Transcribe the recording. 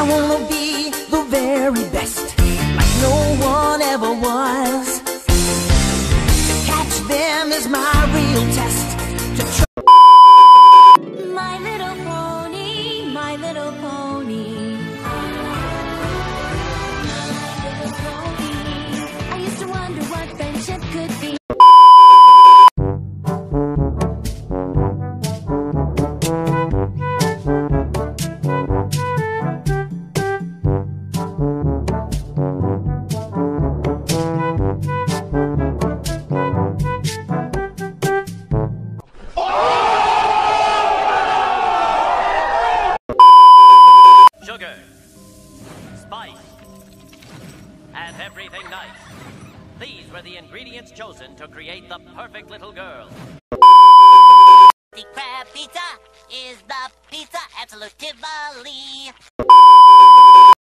I wanna be the very best, like no one ever was. To catch them is my real test. Spice, and everything nice. These were the ingredients chosen to create the perfect little girl. The crab pizza is the pizza absolutely.